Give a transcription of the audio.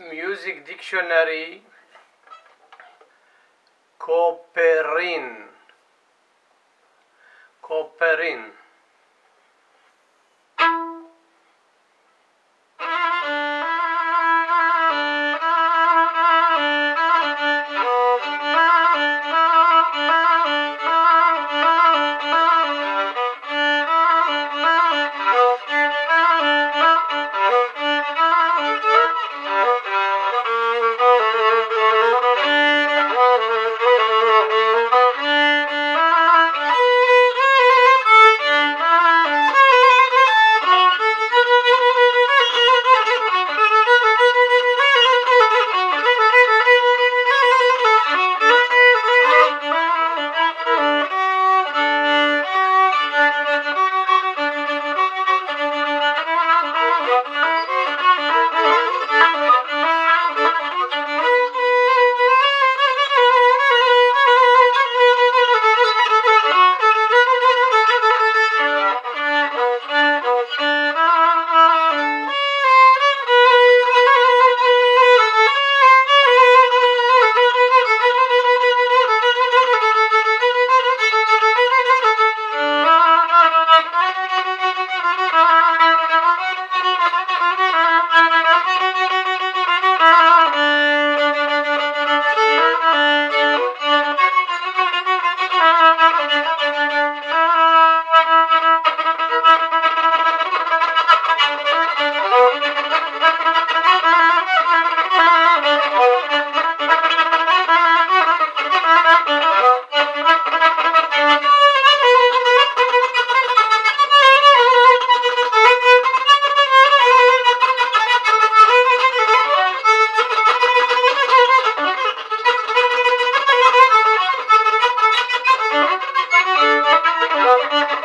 music dictionary cooperin. Cooperin